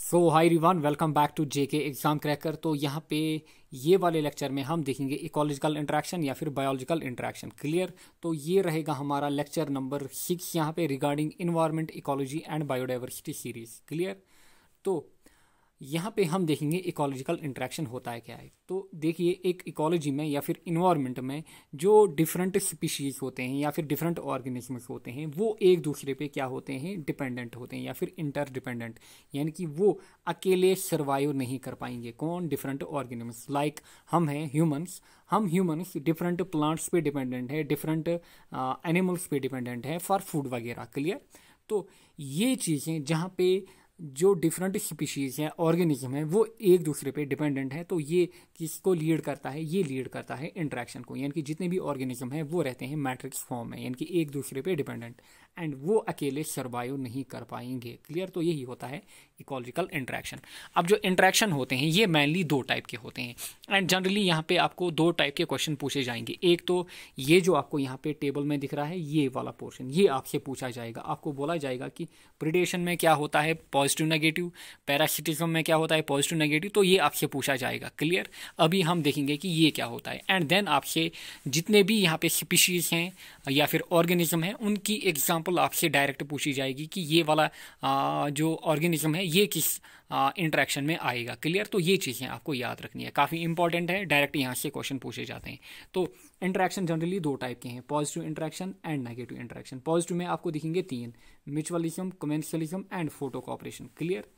So hi everyone welcome back to J K exam cracker तो यहाँ पे ये वाले लेक्चर में हम देखेंगे इकोलॉजिकल इंट्रैक्शन या फिर बायोलॉजिकल इंट्रैक्शन क्लियर तो ये रहेगा हमारा लेक्चर नंबर सिक्स यहाँ पे regarding environment ecology and biodiversity series clear तो यहाँ पे हम देखेंगे इकोलॉजिकल इंट्रैक्शन होता है क्या है। तो देखिए, एक इकोलॉजी में या फिर इन्वायरमेंट में जो डिफरेंट स्पीशीज होते हैं या फिर डिफरेंट ऑर्गेनिजम्स होते हैं, वो एक दूसरे पे क्या होते हैं? डिपेंडेंट होते हैं या फिर इंटर डिपेंडेंट यानी कि वो अकेले सर्वाइव नहीं कर पाएँगे। कौन? डिफरेंट ऑर्गेनिजम्स लाइक हम हैं ह्यूमन्स हम ह्यूमंस डिफरेंट प्लांट्स पे डिपेंडेंट है डिफरेंट एनिमल्स पे डिपेंडेंट है फॉर फ़ूड वगैरह। क्लियर तो ये चीज़ें जहाँ पे जो डिफरेंट स्पीशीज हैं ऑर्गेनिज्म हैं, वो एक दूसरे पे डिपेंडेंट है तो ये किसको लीड करता है? ये लीड करता है इंट्रैक्शन को। यानी कि जितने भी ऑर्गेनिज्म हैं, वो रहते हैं मैट्रिक्स फॉर्म में, यानी कि एक दूसरे पे डिपेंडेंट एंड वो अकेले सर्वाइव नहीं कर पाएँगे। क्लियर तो यही होता है इकोलॉजिकल इंट्रैक्शन अब जो इंट्रैक्शन होते हैं, ये मेनली दो टाइप के होते हैं। एंड जनरली यहाँ पे आपको दो टाइप के क्वेश्चन पूछे जाएँगे। एक तो ये जो आपको यहाँ पे टेबल में दिख रहा है, ये वाला पोर्शन ये आपसे पूछा जाएगा। आपको बोला जाएगा कि प्रिडेशन में क्या होता है? पॉजिटिव नेगेटिव पैरासिटिज्म में क्या होता है पॉजिटिव नेगेटिव तो ये आपसे पूछा जाएगा क्लियर अभी हम देखेंगे कि ये क्या होता है। एंड देन आपसे जितने भी यहाँ पे स्पीशीज हैं या फिर ऑर्गेनिज्म हैं उनकी एग्ज़ाम्पल आपसे डायरेक्ट पूछी जाएगी कि ये वाला आ, जो ऑर्गेनिज्म है ये किस इंट्रैक्शन में आएगा। क्लियर तो ये चीज़ें आपको याद रखनी है। काफ़ी इंपॉर्टेंट है। डायरेक्ट यहाँ से क्वेश्चन पूछे जाते हैं। तो इंट्रैक्शन जनरली दो टाइप के हैं। Positive interaction and negative interaction positive में आपको दिखेंगे तीन। Mutualism commensalism and proto cooperation clear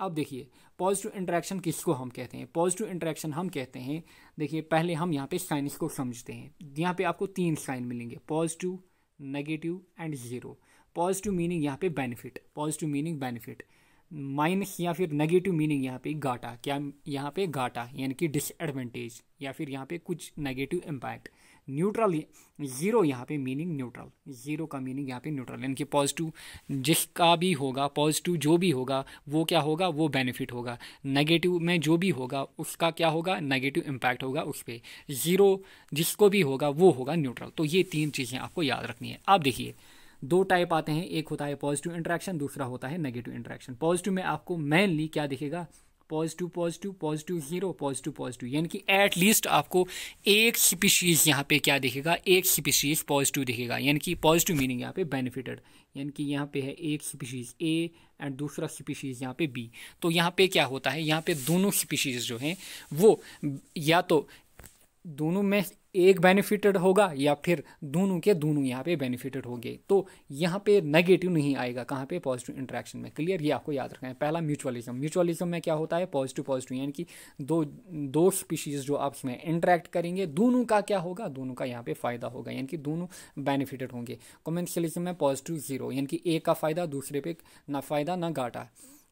अब देखिए पॉजिटिव इंट्रैक्शन किसको हम कहते हैं? पॉजिटिव इंट्रैक्शन हम कहते हैं, देखिए, पहले हम यहाँ पे साइंस को समझते हैं। यहाँ पे आपको तीन साइन मिलेंगे। Positive negative and zero positive meaning यहाँ पे benefit positive meaning benefit minus या फिर नेगेटिव मीनिंग यहाँ पे घाटा, क्या यहाँ पे घाटा, यानी कि डिसएडवांटेज या फिर यहाँ पे कुछ नेगेटिव इम्पैक्ट न्यूट्रल ज़ीरो यहाँ पे मीनिंग न्यूट्रल ज़ीरो का मीनिंग यहाँ पे न्यूट्रल यानी कि पॉजिटिव जिसका भी होगा पॉजिटिव जो भी होगा, वो क्या होगा, वो बेनिफिट होगा. नेगेटिव में जो भी होगा, उसका क्या होगा नेगेटिव इम्पैक्ट होगा उस पर ज़ीरो जिसको भी होगा, वो होगा न्यूट्रल तो ये तीन चीज़ें आपको याद रखनी है. आप देखिए दो टाइप आते हैं, एक होता है पॉजिटिव इंट्रैक्शन दूसरा होता है नेगेटिव इंट्रैक्शन पॉजिटिव में आपको मेनली क्या दिखेगा? Positive positive positive zero positive positive यानी कि एट लीस्ट आपको एक स्पीशीज यहाँ पे क्या दिखेगा? एक स्पीशीज पॉजिटिव दिखेगा. यानी कि पॉजिटिव मीनिंग यहाँ पे बेनिफिटेड यानी कि यहाँ पे है एक स्पीशीज ए एंड दूसरा स्पीशीज यहाँ पे बी तो यहाँ पे क्या होता है? यहाँ पे दोनों स्पीशीज जो हैं, वो या तो दोनों में एक बेनिफिटेड होगा या फिर दोनों के दोनों यहाँ पे बेनिफिटेड होंगे। तो यहाँ पे नेगेटिव नहीं आएगा। कहाँ पे? पॉजिटिव इंट्रैक्शन में। क्लियर ये आपको याद रखना है। पहला म्यूचुअलिज्म म्यूचुअलिज्म में क्या होता है? पॉजिटिव पॉजिटिव यानी कि दो दो स्पीशीज जो आपस में इंटरेक्ट करेंगे, दोनों का क्या होगा? दोनों का यहाँ पे फ़ायदा होगा। यानी कि दोनों बेनिफिटेड होंगे। कॉमेंशियलिज्म में पॉजिटिव ज़ीरो यानी कि एक का फ़ायदा, दूसरे पे ना फ़ायदा, ना घाटा।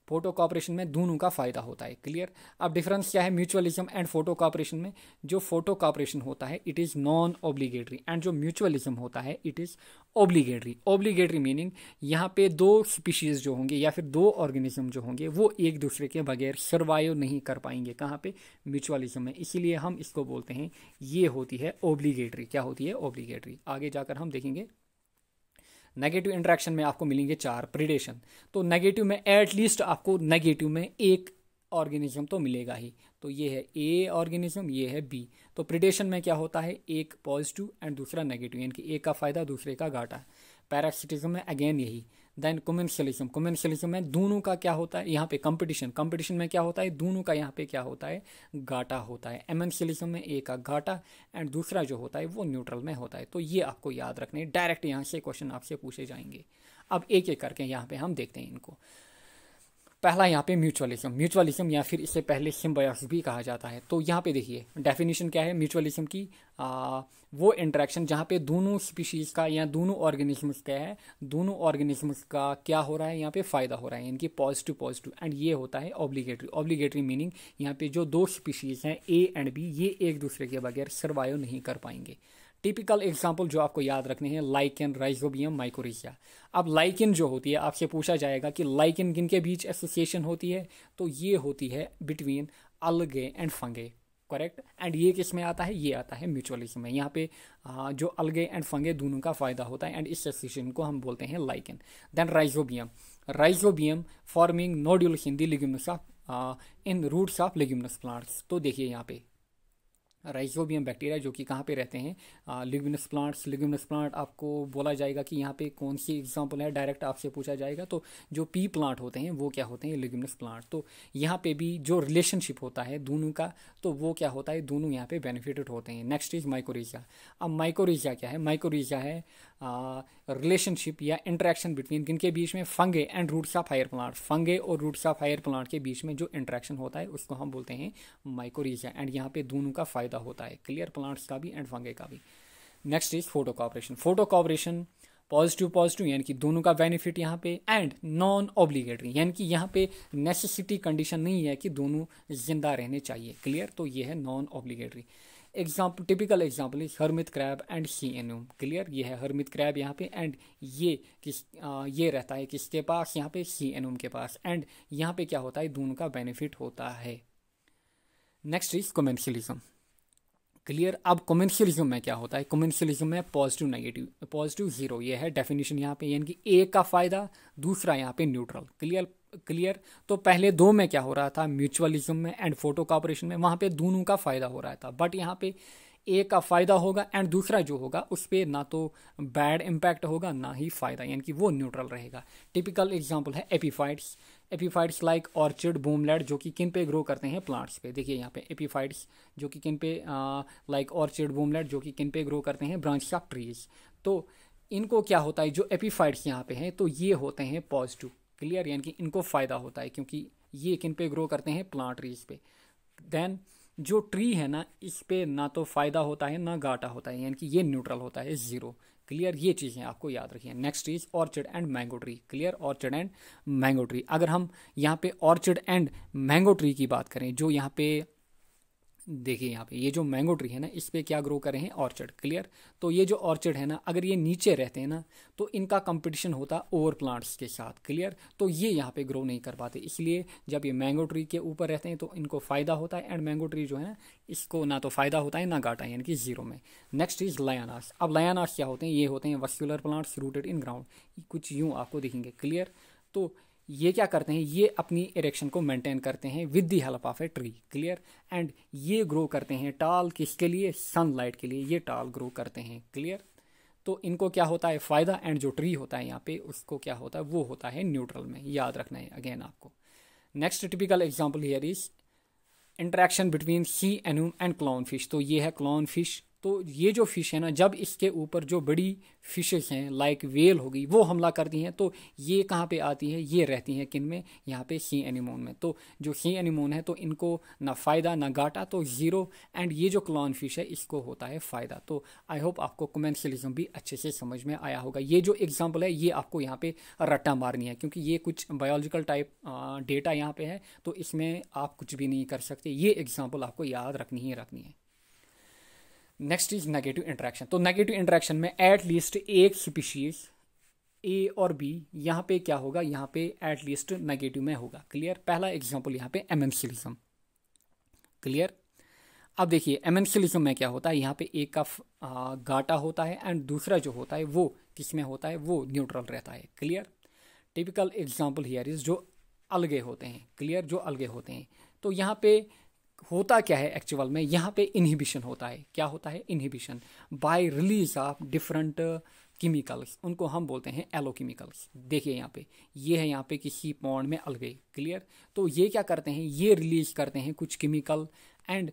फ़ोटो कॉपरेशन में दोनों का फ़ायदा होता है क्लियर अब डिफरेंस क्या है? म्यूचुअलिज्म एंड फ़ोटो कॉपरेशन में जो फ़ोटो कॉपरेशन होता है it is non obligatory and जो म्यूचुअलिज्म होता है it is obligatory obligatory meaning यहाँ पे दो स्पीशीज़ जो होंगे या फिर दो ऑर्गेनिज्म जो होंगे, वो एक दूसरे के बगैर सर्वाइव नहीं कर पाएँगे। कहाँ पे? म्यूचुअलिज्म में। इसीलिए हम इसको बोलते हैं, ये होती है ऑब्लीगेटरी क्या होती है? ऑब्लीगेटरी आगे जाकर हम देखेंगे नेगेटिव इंट्रैक्शन में आपको मिलेंगे चार प्रिडेशन तो नेगेटिव में एटलीस्ट आपको नेगेटिव में एक ऑर्गेनिज्म तो मिलेगा ही. तो ये है ए ऑर्गेनिज्म ये है बी तो प्रिडेशन में क्या होता है? एक पॉजिटिव एंड दूसरा नेगेटिव यानी कि एक का फ़ायदा, दूसरे का घाटा. पैरासिटिज्म में अगेन यही. देन कमेंशलिज्म कमेंशलिज्म में दोनों का क्या होता है? यहाँ पे कंपटीशन कंपटीशन में क्या होता है? दोनों का यहाँ पे क्या होता है? घाटा होता है. एमेंशलिज्म में एक का घाटा एंड दूसरा जो होता है वो न्यूट्रल में होता है. तो ये आपको याद रखने डायरेक्ट यहाँ से क्वेश्चन आपसे पूछे जाएँगे. अब एक एक करके यहाँ पे हम देखते हैं इनको. पहला यहाँ पे म्यूचुअलिज्म म्यूचुअलिज्म या फिर इससे पहले सिम्बायोसिस भी कहा जाता है। तो यहाँ पे देखिए डेफिनेशन क्या है म्यूचुअलिज्म की? आ, वो इंट्रैक्शन जहाँ पे दोनों स्पीशीज़ का या दोनों ऑर्गेनिजम्स का है दोनों ऑर्गेनिजम्स का क्या हो रहा है यहाँ पे फ़ायदा हो रहा है। इनकी पॉजिटिव पॉजिटिव एंड ये होता है ऑब्लीगेटरी ऑब्लीगेटरी मीनिंग यहाँ पे जो दो स्पीशीज़ हैं ए एंड बी ये एक दूसरे के बगैर सर्वाइव नहीं कर पाएँगे। टिपिकल एग्ज़ाम्पल जो आपको याद रखने हैं लाइकन राइजोबियम माइकोरिजिया अब लाइकिन जो होती है, आपसे पूछा जाएगा कि लाइकिन किन के बीच एसोसिएशन होती है तो ये होती है between algae and fungi correct and ये किसमें आता है? ये आता है म्यूचुअलिज्म में। यहाँ पे जो अलगे एंड फंगे दोनों का फ़ायदा होता है एंड इस एसोसिएशन को हम बोलते हैं lichen then rhizobium rhizobium forming nodules in legumes of in roots of legumes plants तो देखिए यहाँ पे राइजोबियम बैक्टीरिया जो कि कहाँ पे रहते हैं? लिग्विनस प्लांट्स लिग्विनस प्लांट आपको बोला जाएगा कि यहाँ पे कौन सी एग्जांपल है? डायरेक्ट आपसे पूछा जाएगा। तो जो पी प्लांट होते हैं, वो क्या होते हैं? लिग्विनस प्लांट तो यहाँ पे भी जो रिलेशनशिप होता है दोनों का तो वो क्या होता है? दोनों यहाँ पे बेनिफिटेड होते हैं। नेक्स्ट इज़ माइकोरिजा अब माइकोरिजा क्या है? माइकोरिजा है रिलेशनशिप या इंट्रैक्शन बिटवीन किनके बीच में? Fungi and roots of higher plant fungi और रूट्स ऑफ़ हायर प्लांट के बीच में जो इंट्रैक्शन होता है, उसको हम बोलते हैं माइकोरिजा एंड यहाँ पे दोनों का फ़ायदा होता है क्लियर प्लांट्स का भी एंड फंगे का भी। Next is proto cooperation proto cooperation positive positive यानी कि दोनों का बेनिफिट यहाँ पे एंड नॉन ऑब्लिगेटरी यानी कि यहाँ पे नेसेसिटी कंडीशन नहीं है कि दोनों ज़िंदा रहने चाहिए। क्लियर तो ये है non obligatory example typical example is hermit crab and sea anemone clear ये है हरमित क्रैब यहाँ पे एंड ये किस आ, ये रहता है किसके पास? यहाँ पे सी एनम के पास। एंड यहाँ पे क्या होता है? दोनों का बेनिफिट होता है। Next is commensalism clear. अब कॉमेंशियलिज्म में क्या होता है? कॉमेंशियलिज्म में पॉजिटिव नेगेटिव पॉजिटिव ज़ीरो ये है डेफिनेशन यहाँ पे, यानी कि एक का फ़ायदा, दूसरा यहाँ पे न्यूट्रल क्लियर क्लियर तो पहले दो में क्या हो रहा था? म्यूचुअलिज्म में एंड फ़ोटो कॉपरेशन में, वहाँ पे दोनों का फ़ायदा हो रहा था। बट यहाँ पे एक का फ़ायदा होगा एंड दूसरा जो होगा, उस पर ना तो बैड इम्पैक्ट होगा, ना ही फ़ायदा, यानी कि वो न्यूट्रल रहेगा। टिपिकल एग्ज़ाम्पल है एपीफाइड्स एपीफाइड्स लाइक ऑर्चिड बूमलेट जो कि किन पे ग्रो करते हैं? प्लांट्स पे। देखिए यहाँ पे एपीफाइड्स जो कि किन पे लाइक ऑर्चिड बूमलेट जो कि किन पे ग्रो करते हैं? ब्रांच ऑफ़ ट्रीज तो इनको क्या होता है? जो एपीफाइड्स यहाँ पे हैं तो ये होते हैं पॉजिटिव क्लियर यानी कि इनको फ़ायदा होता है, क्योंकि ये किन पे ग्रो करते हैं? प्लांट ट्रीज पे। देन जो ट्री है ना, इस पे ना तो फ़ायदा होता है, ना घाटा होता है। यानी कि ये न्यूट्रल होता है ज़ीरो क्लियर ये चीज़ें आपको याद रखिए next is orchid and mango tree clear orchid and mango tree अगर हम यहाँ पे ऑर्चिड एंड मैंगो ट्री की बात करें, जो यहाँ पे देखिए यहाँ पे, ये जो मैंगो ट्री है ना, इस पर क्या ग्रो करें हैं? ऑर्चर्ड क्लियर तो ये जो ऑर्चर्ड है ना, अगर ये नीचे रहते हैं ना तो इनका कंपटीशन होता ओवर प्लांट्स के साथ क्लियर तो ये यहाँ पे ग्रो नहीं कर पाते। इसलिए जब ये मैंगो ट्री के ऊपर रहते हैं तो इनको फ़ायदा होता है। एंड मैंगो ट्री जो है इसको ना तो फ़ायदा होता है, ना घाटा यानी कि ज़ीरो में। नेक्स्ट इज़ लयानास अब लयानास क्या होते हैं? ये होते हैं vascular plants rooted in ground कुछ यूँ आपको दिखेंगे क्लियर तो ये क्या करते हैं? ये अपनी इरेक्शन को मेंटेन करते हैं with the help of a tree clear and ये ग्रो करते हैं टाल किसके लिए? सनलाइट के लिए। ये टाल ग्रो करते हैं क्लियर तो इनको क्या होता है? फ़ायदा एंड जो ट्री होता है यहाँ पे, उसको क्या होता है? वो होता है न्यूट्रल में। याद रखना है अगेन आपको। Next typical example here is interaction between sea anemone and clown fish तो ये है क्लॉन फ़िश तो ये जो फ़िश है ना, जब इसके ऊपर जो बड़ी फिशेस हैं लाइक वेल होगी, वो हमला करती हैं तो ये कहाँ पे आती है? ये रहती हैं किन में? यहाँ पे सी एनिमोन में। तो जो सी एनिमोन है तो इनको ना फ़ायदा, ना घाटा तो ज़ीरो एंड ये जो क्लॉन फ़िश है, इसको होता है फ़ायदा। तो आई होप आपको कमेंशलिज्म भी अच्छे से समझ में आया होगा। ये जो एग्ज़ाम्पल है, ये आपको यहाँ पर रट्टा मारनी है, क्योंकि ये कुछ बायोलॉजिकल टाइप डेटा यहाँ पर है तो इसमें आप कुछ भी नहीं कर सकते। ये एग्ज़ाम्पल आपको याद रखनी ही रखनी है। नेक्स्ट इज़ नेगेटिव इंट्रैक्शन तो नेगेटिव इंट्रैक्शन में एट लीस्ट एक स्पीशीज ए और बी यहाँ पे क्या होगा? यहाँ पे एट लीस्ट नेगेटिव में होगा. क्लियर पहला एग्जांपल यहाँ पे एमेंशियलिज्म क्लियर अब एम एमेंशियलिज्म में क्या होता है? यहाँ पे एक का गाटा होता है एंड दूसरा जो होता है वो किसमें होता है? वो न्यूट्रल रहता है. Clear typical example here is जो अलगे होते हैं. क्लियर जो अलगे होते हैं. तो यहाँ पे होता क्या है एक्चुअल में? यहाँ पे इनहिबिशन होता है। क्या होता है? Inhibition by release of different chemicals उनको हम बोलते हैं एलोकेमिकल्स देखिए यहाँ पे। ये है यहाँ पे किसी पॉन्ड में अलगे क्लियर तो ये क्या करते हैं? ये रिलीज़ करते हैं कुछ केमिकल एंड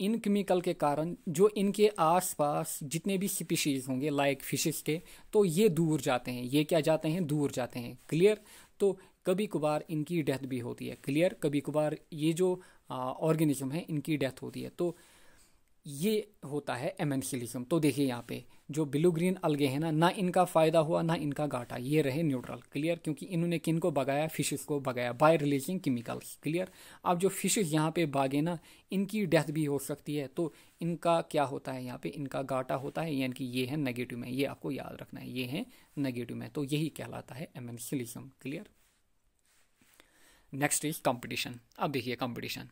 इन केमिकल के कारण जो इनके आसपास जितने भी स्पीशीज होंगे लाइक फिशेस के तो ये दूर जाते हैं। ये क्या जाते हैं? दूर जाते हैं। क्लियर तो कभी कभार इनकी डेथ भी होती है। क्लियर कभी कभार ये जो ऑर्गेनिज्म है, इनकी डेथ होती है। तो ये होता है एमेंशियलिज्म तो देखिए यहाँ पे, जो ब्लू ग्रीन अलगे हैं ना ना इनका फ़ायदा हुआ, ना इनका घाटा। ये रहे न्यूट्रल, क्लियर? क्योंकि इन्होंने किन को भगाया? फिशेस को भगाया। By releasing chemicals, clear? अब जो फिशेस यहाँ पे भागे ना, इनकी डेथ भी हो सकती है। तो इनका क्या होता है यहाँ पे? इनका घाटा होता है, यानी कि ये है नेगेटिव में। ये आपको याद रखना है, ये है नेगेटिव में। तो यही कहलाता है amensalism clear? Next is competition. अब देखिए कंपटीशन।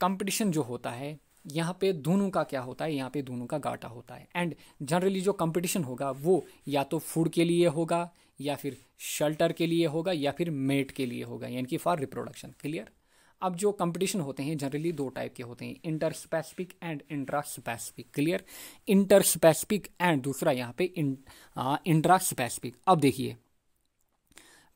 कंपटीशन जो होता है, यहाँ पे दोनों का क्या होता है, यहाँ पे दोनों का घाटा होता है। एंड जनरली जो कंपटीशन होगा, वो या तो फ़ूड के लिए होगा, या फिर शेल्टर के लिए होगा, या फिर मेट के लिए होगा, यानी कि फॉर रिप्रोडक्शन क्लियर अब जो कंपटीशन होते हैं जनरली दो टाइप के होते हैं interspecific and intraspecific clear interspecific and दूसरा यहाँ पे इंट्रा स्पेसिफिक अब देखिए,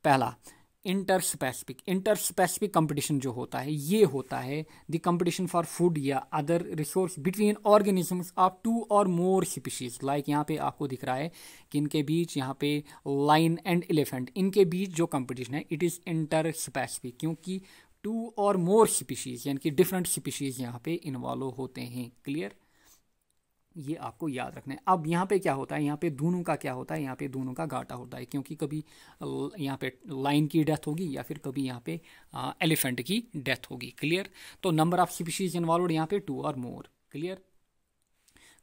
पहला interspecific interspecific competition जो होता है, ये होता है द कंपटीशन फॉर फ़ूड या other resource between organisms of two or more species like यहाँ पे आपको दिख रहा है कि इनके बीच यहाँ पे लाइन एंड एलिफेंट इनके बीच जो कंपटीशन है इट इज़ इंटर स्पेसिफिक क्योंकि टू और मोर स्पीशीज यानी कि डिफरेंट स्पीशीज यहाँ पे इन्वॉल्व होते हैं क्लियर ये आपको याद रखना है। अब यहाँ पे क्या होता है? यहाँ पे दोनों का क्या होता है? यहाँ पे दोनों का घाटा होता है, क्योंकि कभी यहाँ पे लाइन की डेथ होगी या फिर कभी यहाँ पे एलिफेंट की डेथ होगी। क्लियर? तो नंबर ऑफ़ स्पीशीज इन्वॉल्व यहाँ पे two or more. Clear?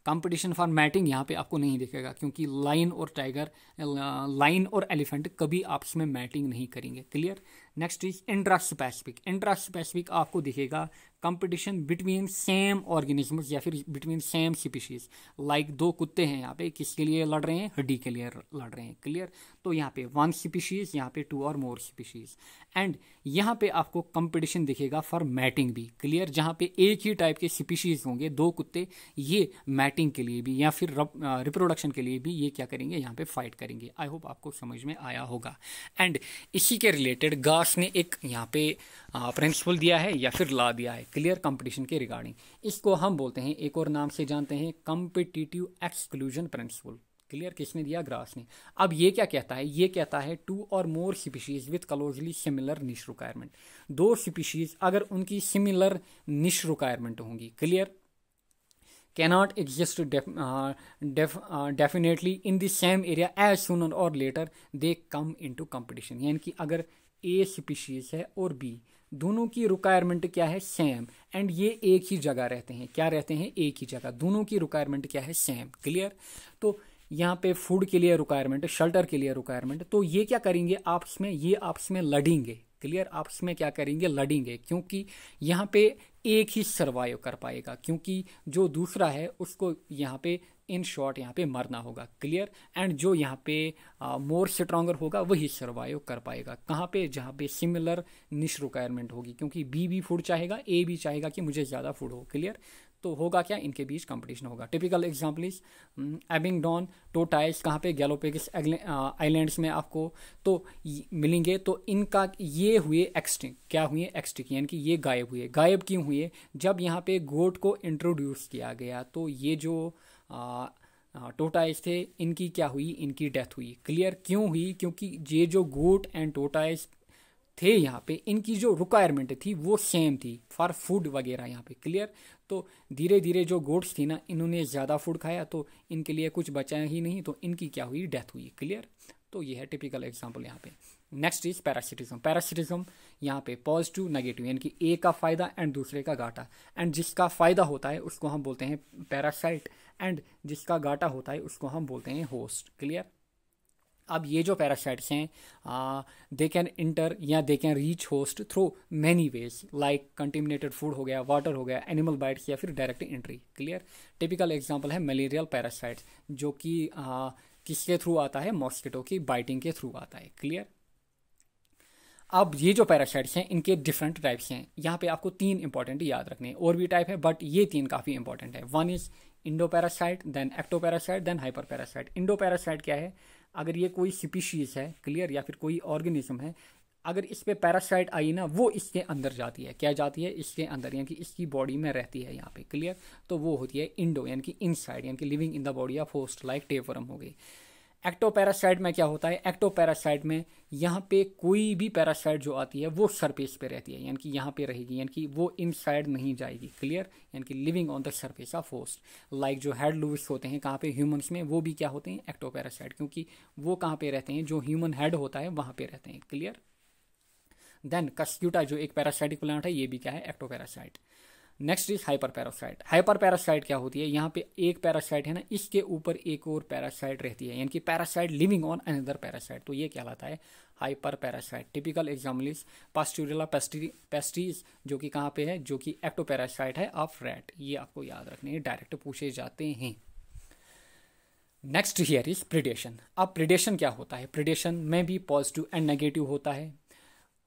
Competition for mating यहाँ पे आपको नहीं दिखेगा, क्योंकि लाइन और टाइगर लाइन और एलिफेंट कभी आपस में मैटिंग नहीं करेंगे। Clear? Next is intraspecific intraspecific आपको दिखेगा कंपटीशन बिटवीन सेम ऑर्गेनिजम्स या फिर बिटवीन सेम स्पीशीज लाइक दो कुत्ते हैं यहाँ पे, किसके लिए लड़ रहे हैं? हड्डी के लिए लड़ रहे हैं क्लियर तो यहाँ पे वन स्पीशीज यहाँ पे टू और मोर स्पीशीज एंड यहाँ पे आपको कंपटीशन दिखेगा फॉर मैटिंग भी क्लियर जहाँ पे एक ही टाइप के स्पीशीज होंगे, दो कुत्ते, ये मैटिंग के लिए भी या फिर रिप्रोडक्शन के लिए भी ये क्या करेंगे? यहाँ पे फाइट करेंगे. आई होप आपको समझ में आया होगा. एंड इसी के रिलेटेड गास ने एक यहाँ पे प्रिंसिपल दिया है या फिर ला दिया है क्लियर कंपटीशन के रिगार्डिंग इसको हम बोलते हैं, एक और नाम से जानते हैं कंपिटिटिव एक्सक्लूजन प्रिंसिपल क्लियर किसने दिया? ग्रास ने. अब ये क्या कहता है? ये कहता है two or more species with closely similar niche requirement दो स्पीशीज अगर उनकी सिमिलर निश रिक्वायरमेंट होंगी clear cannot exist definitely in the same area as soon or later they come in to competition यानी कि अगर ए स्पीशीज है और B दोनों की रिक्वायरमेंट क्या है? सेम एंड ये एक ही जगह रहते हैं। क्या रहते हैं? एक ही जगह। दोनों की रिक्वायरमेंट क्या है? सेम क्लियर तो यहाँ पे फ़ूड के लिए रिक्वायरमेंट शेल्टर के लिए रिक्वायरमेंट तो ये क्या करेंगे? आपस में, ये आपस में लड़ेंगे। क्लियर आपस में क्या करेंगे? लड़ेंगे। क्योंकि यहाँ पे एक ही सर्वाइव कर पाएगा, क्योंकि जो दूसरा है, उसको यहाँ पे इन शॉर्ट यहाँ पे मरना होगा क्लियर एंड जो यहाँ पे मोर स्ट्रॉन्गर होगा, वही सर्वाइव कर पाएगा। कहाँ पे? जहाँ पे सिमिलर निश रिक्वायरमेंट होगी, क्योंकि बी भी फ़ूड चाहेगा ए भी चाहेगा कि मुझे ज़्यादा फ़ूड हो क्लियर तो होगा क्या? इनके बीच कंपटीशन होगा। Typical example is Abingdon tortoise कहाँ पे? गैलोपेगिस आइलैंड्स में आपको तो मिलेंगे। तो इनका ये हुए एक्सटिंग क्या हुए? एक्सटिंग यानी कि ये गायब हुए। गायब क्यों हुए? जब यहाँ पे गोट को इंट्रोड्यूस किया गया तो ये जो टोटाइस थे, इनकी क्या हुई? इनकी डेथ हुई। क्लियर क्यों हुई? क्योंकि ये जो गोट एंड टोटाइस थे यहाँ पे, इनकी जो रिक्वायरमेंट थी वो सेम थी। फॉर फ़ूड वगैरह यहाँ पे क्लियर तो धीरे धीरे जो गोट्स थी ना, इन्होंने ज़्यादा फ़ूड खाया तो इनके लिए कुछ बचा ही नहीं तो इनकी क्या हुई? डेथ हुई क्लियर तो ये है टिपिकल एग्ज़ाम्पल यहाँ पे। नेक्स्ट इज़ पैरासिटिज्म पैरासिटिज्म यहाँ पे पॉजिटिव नेगेटिव यानी कि ए का फ़ायदा एंड दूसरे का घाटा। एंड जिसका फ़ायदा होता है, उसको हम बोलते हैं पैरासाइट एंड जिसका घाटा होता है, उसको हम बोलते हैं होस्ट क्लियर अब ये जो पैरासाइट्स हैं दे कैन इंटर या they can reach host through many ways like contaminated food हो गया वाटर हो गया एनिमल बाइट्स या फिर direct entry clear typical example है मलेरियल पैरासाइट्स जो कि किसके थ्रू आता है? मॉस्किटो की बाइटिंग के थ्रू आता है. क्लियर अब ये जो पैरासाइट्स हैं, इनके डिफरेंट टाइप्स हैं. यहाँ पे आपको तीन इंपॉर्टेंट याद रखने और भी टाइप है बट ये तीन काफ़ी इंपॉर्टेंट है. One is endoparasite then ectoparasite then hyperparasite endoparasite क्या है? अगर ये कोई स्पीशीज़ है क्लियर या फिर कोई ऑर्गेनिज्म है, अगर इस पर पैरासाइट आई ना, वो इसके अंदर जाती है। क्या जाती है? इसके अंदर, यानी कि इसकी बॉडी में रहती है यहाँ पे क्लियर तो वो होती है इंडो यानी कि इनसाइड यानी कि living in the body of host like tapeworm हो गई। एक्टोपैरासाइट में क्या होता है? एक्टोपैरासाइट में यहाँ पे कोई भी पैरासाइट जो आती है, वो सरफेस पे रहती है, यानी कि यहाँ पे रहेगी, यानी कि वो इनसाइड नहीं जाएगी, क्लियर? यानी कि living on the surface of host. Like जो हेड लूस होते हैं, कहाँ पे? ह्यूमंस में, वो भी क्या होते हैं? एक्टोपैरासाइट, क्योंकि वो कहाँ पे रहते हैं? जो ह्यूमन हेड होता है, वहाँ पे रहते हैं, क्लियर? देन कस्क्यूटा जो एक पैरासाइटिक प्लांट है, ये भी क्या है? Ectoparasite next is hyper parasite hyper parasite क्या होती है? यहाँ पे एक पैरासाइट है ना, इसके ऊपर एक और पैरासाइट रहती है, यानी कि parasite living on another parasite तो ये कहलाता है hyper parasite typical example is Pasteurella pestis जो कि कहाँ पे है? जो कि एक्टोपैरासाइट है ऑफ़ रैट ये आपको याद रखने डायरेक्ट पूछे जाते हैं। नेक्स्ट हियर इज़ प्रिडेशन अब प्रिडेशन क्या होता है? प्रिडेशन में भी पॉजिटिव एंड नेगेटिव होता है।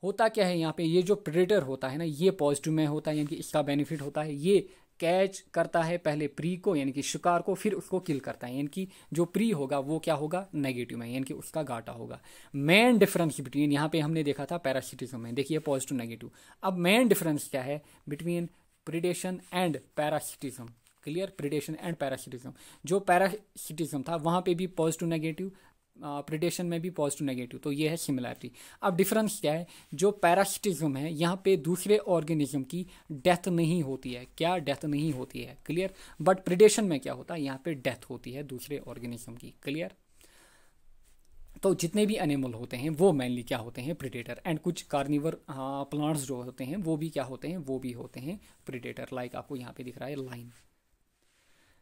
होता क्या है यहाँ पे? ये जो प्रेडेटर होता है ना, ये पॉजिटिव में होता है, यानी कि इसका बेनिफिट होता है। ये कैच करता है पहले प्री को, यानी कि शिकार को, फिर उसको किल करता है। यानी कि जो प्री होगा, वो क्या होगा? नेगेटिव में, यानी कि उसका घाटा होगा। मेन डिफरेंस बिटवीन यहाँ पे हमने देखा था पैरासिटिज्म में। देखिए पॉजिटिव नेगेटिव अब मेन डिफरेंस क्या है between predation and parasitism clear predation and parasitism जो पैरासिटिज्म था, वहाँ पे भी पॉजिटिव नेगेटिव प्रिडेशन में भी पॉजिटिव नेगेटिव तो ये है सिमिलैरिटी अब डिफरेंस क्या है? जो पैरासिटिज्म है, यहाँ पे दूसरे ऑर्गेनिज्म की डेथ नहीं होती है. क्या डेथ नहीं होती है? क्लियर बट प्रिडेशन में क्या होता है? यहाँ पे डेथ होती है दूसरे ऑर्गेनिज्म की. क्लियर तो जितने भी एनिमल होते हैं, वो मेनली क्या होते हैं? प्रिडेटर एंड कुछ कार्निवर प्लांट्स जो होते हैं, वो भी क्या होते हैं? वो भी होते हैं प्रिडेटर लाइक आपको यहाँ पे दिख रहा है लाइन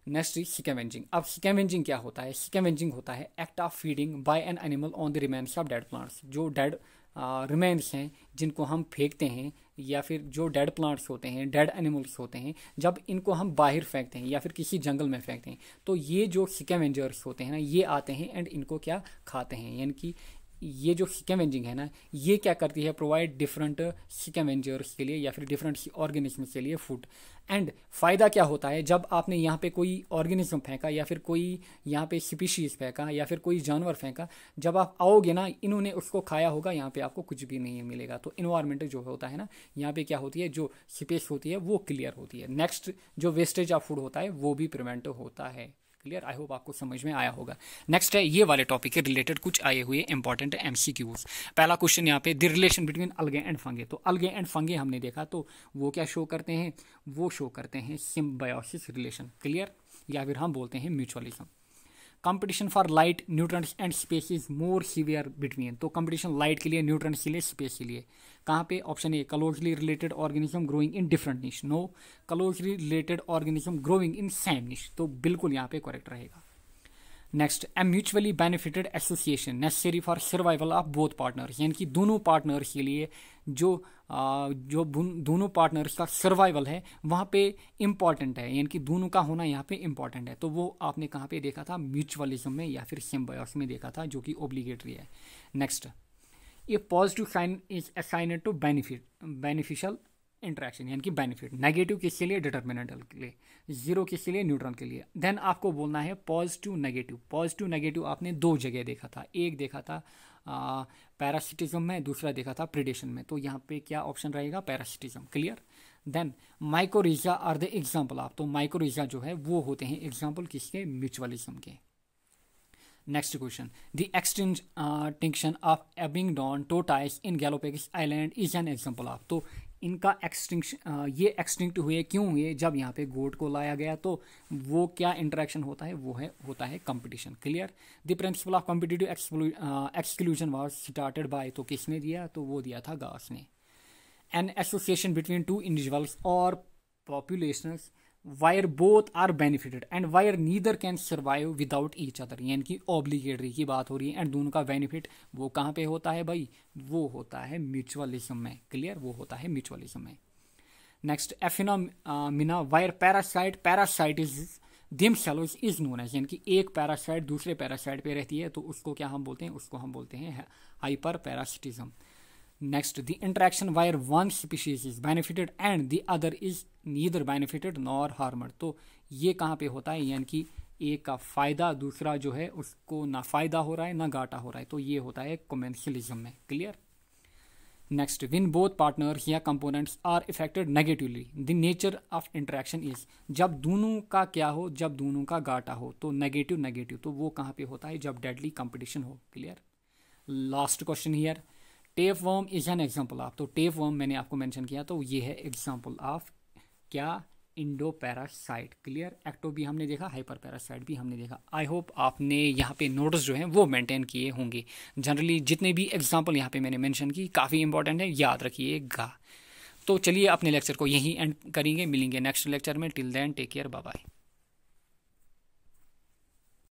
नेक्स्ट इज़ सिकेवेंजिंग अब सिकेवेंजिंग क्या होता है? सिकेवेंजिंग होता है act of feeding by an animal on the remains of dead plants जो डेड रिमेन्स हैं, जिनको हम फेंकते हैं, या फिर जो डेड प्लांट्स होते हैं डेड एनिमल्स होते हैं, जब इनको हम बाहर फेंकते हैं या फिर किसी जंगल में फेंकते हैं तो ये जो सिकेवेंजर्स होते हैं ना, ये आते हैं एंड इनको क्या खाते हैं? यानी कि ये जो स्कैवेंजिंग है ना, ये क्या करती है? प्रोवाइड डिफरेंट स्कैवेंजर्स के लिए या फिर डिफरेंट ऑर्गेनिज्म के लिए फ़ूड एंड फ़ायदा क्या होता है? जब आपने यहाँ पे कोई ऑर्गेनिज्म फेंका या फिर कोई यहाँ पे स्पीशीज़ फेंका या फिर कोई जानवर फेंका, जब आप आओगे ना, इन्होंने उसको खाया होगा, यहाँ पे आपको कुछ भी नहीं मिलेगा। तो इन्वायरमेंट जो होता है ना, यहाँ पे क्या होती है? जो स्पेस होती है, वो क्लियर होती है। नेक्स्ट जो वेस्टेज ऑफ़ फ़ूड होता है, वो भी प्रिवेंट होता है। क्लियर आई होप आपको समझ में आया होगा। नेक्स्ट है, ये वाले टॉपिक के रिलेटेड कुछ आए हुए इंपॉर्टेंट एमसीक्यूज पहला क्वेश्चन यहाँ पे the relation between algae and fungi. तो अलगे एंड फंगे हमने देखा तो वो क्या शो करते हैं? वो शो करते हैं सिम्बायोसिस रिलेशन क्लियर या फिर हम बोलते हैं mutualism competition for light nutrients and space is more severe between तो कंपटीशन लाइट के लिए न्यूट्रंस के लिए स्पेस के लिए। कहाँ पे? Option A closely related organism growing in different niche no closely related organism growing in same niche तो बिल्कुल यहाँ पे करेक्ट रहेगा। Next a mutually benefited association necessary for survival of both partners यानी कि दोनों पार्टनर्स के लिए जो आ, जो दोनों पार्टनर्स का सर्वाइवल है वहाँ पे इंपॉर्टेंट है। यानी कि दोनों का होना यहाँ पे इंपॉर्टेंट है। तो वो आपने कहाँ पे देखा था? म्यूचुअलिज्म में या फिर सिम्बायोस में देखा था जो कि ओब्लीगेटरी है। नेक्स्ट ये positive sign is assigned to benefit beneficial interaction यानी कि बेनिफिट नेगेटिव किसके लिए? डिटर्मिनेंटल के लिए ज़ीरो किसके लिए? न्यूट्रॉन के लिए। देन आपको बोलना है पॉजिटिव नेगेटिव पॉजिटिव नेगेटिव आपने दो जगह देखा था। एक देखा था पैरासिटिज्म में, दूसरा देखा था प्रिडेशन में। तो यहाँ पे क्या ऑप्शन रहेगा? Parasitism clear then mycorrhiza are the example आप। तो माइक्रोरिजा जो है, वो होते हैं एग्ज़ाम्पल किसके? म्यूचुअलिज्म के। Next question the extinction of Abingdon tortoise in Galapagos island is an example of तो इनका एक्सटिंक्शन ये एक्सटिंक्ट हुए क्यों हुए? जब यहाँ पे गोट को लाया गया तो वो क्या इंटरेक्शन होता है? वो है, होता है competition clear the principle of competitive exclusion was started by तो किसने दिया? तो वो दिया था गास ने. An association between two individuals और populations where both are benefited and where neither can survive without each other यानी कि ऑब्लिगेटरी की बात हो रही है एंड दोनों का बेनिफिट वो कहाँ पे होता है भाई? वो होता है म्यूचुअलिज्म में। क्लियर वो होता है म्यूचुअलिज्म में। Next a phenomena where parasite parasite is themselves is known as यानी कि एक पैरासाइट दूसरे पैरासाइट पे रहती है तो उसको क्या हम बोलते हैं? उसको हम बोलते हैं hyper parasitism next the interaction where one species is benefited and the other is neither benefited nor harmed तो ये कहाँ पे होता है? यानी कि एक का फ़ायदा दूसरा जो है, उसको ना फ़ायदा हो रहा है, ना घाटा हो रहा है। तो ये होता है कॉमेंशियलिज्म में। Clear next when both partners या components are affected negatively the nature of interaction is जब दोनों का क्या हो, जब दोनों का घाटा हो तो नेगेटिव नेगेटिव तो वो कहाँ पे होता है? जब डेडली कंपटीशन हो। Clear last question here tapeworm is an example of तो टेप वर्म मैंने आपको मेंशन किया तो ये है एग्ज़ाम्पल ऑफ़ क्या? इंडो पैरासाइट क्लियर एक्टो भी हमने देखा हाइपर पैरासाइट भी हमने देखा। आई होप आपने यहाँ पे नोट्स जो हैं, वो मेंटेन किए होंगे। जनरली जितने भी एग्ज़ाम्पल यहाँ पे मैंने मेंशन की, काफ़ी इंपॉर्टेंट है, याद रखिएगा। तो चलिए अपने लेक्चर को यहीं एंड करेंगे। मिलेंगे नेक्स्ट लेक्चर में। Till then take care bye bye